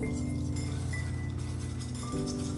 Thank you.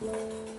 Música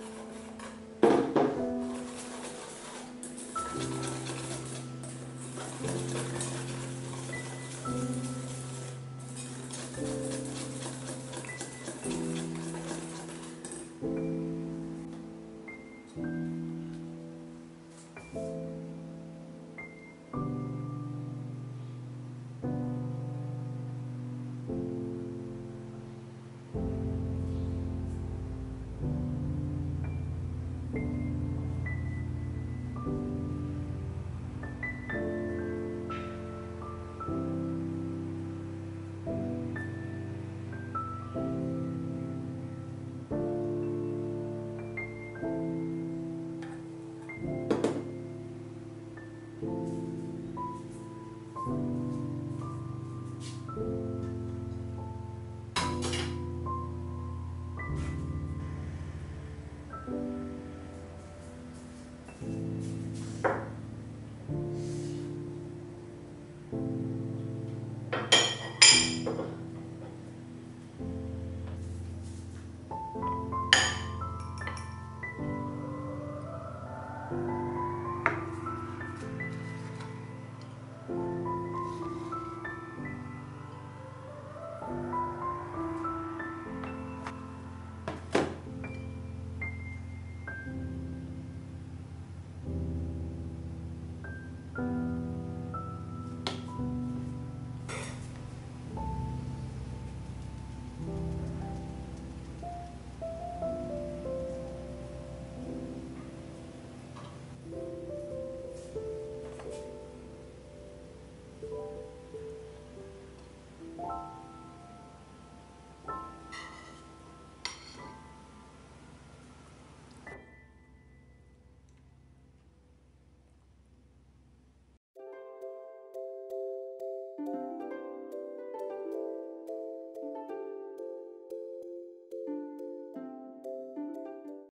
you